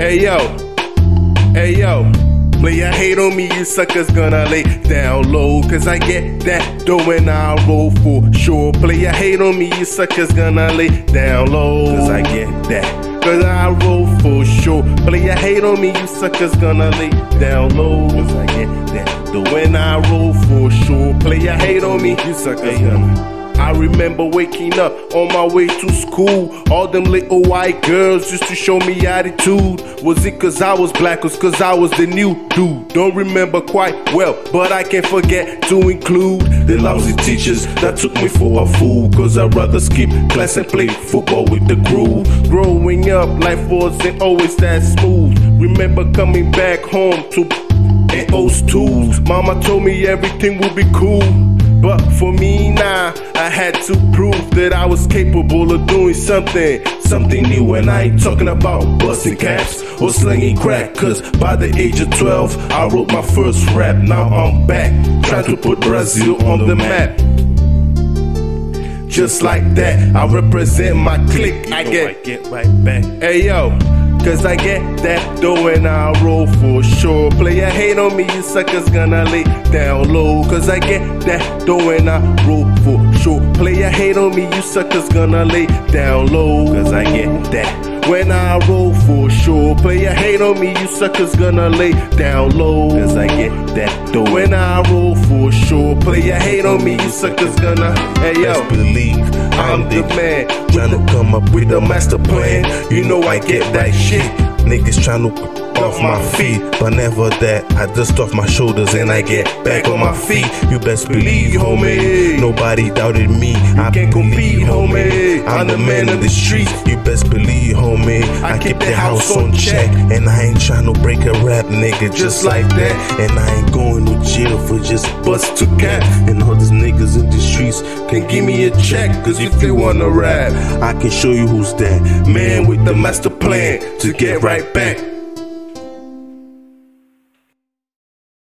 Hey yo, hey yo. Player hate on me, you suckers gonna lay down low. Cause I get that dough when I roll for sure. Player hate on me, you suckers gonna lay down low. Cause I get that. Cause I roll for sure. Player hate on me, you suckers gonna lay down low. Cause I get that. Dough when I roll for sure. Player hate on me, you suckers gonna. I remember waking up on my way to school. All them little white girls used to show me attitude. Was it cause I was black or cause I was the new dude? Don't remember quite well, but I can't forget to include the lousy teachers that took me for a fool. Cause I'd rather skip class and play football with the crew. Growing up, life wasn't always that smooth. Remember coming back home to and those tools. Mama told me everything would be cool. But for me, nah, I had to prove that I was capable of doing something, something new. And I ain't talking about busting caps or slinging crack, cause by the age of 12, I wrote my first rap. Now I'm back, trying to put Brazil on the map. Just like that, I represent my clique. I get, get right back. Hey yo. Cause I get that dough and I roll for sure. Player hate on me, you suckers gonna lay down low. Cause I get that dough and I roll for sure. Player hate on me, you suckers gonna lay down low. Cause I get that. When I roll for sure, player hate on me, you suckers gonna lay down low. Cause I get that dough. When I roll for sure, player hate on me, you suckers gonna. Hey yo, Best believe I'm the man. Tryna come up with a master plan. You know I get that shit. Niggas tryna off my feet, but never that. I dust off my shoulders and I get back on my feet. You best believe, homie. Nobody doubted me. I can't compete, homie. I'm the man of the streets. You best believe, homie. I keep the house on check, and I ain't tryna break a rap, nigga, just like that. And I ain't going to jail for just bust to cap. And all these niggas in the streets can give me a check, cause if you wanna rap, I can show you who's that man with the master plan to get right back.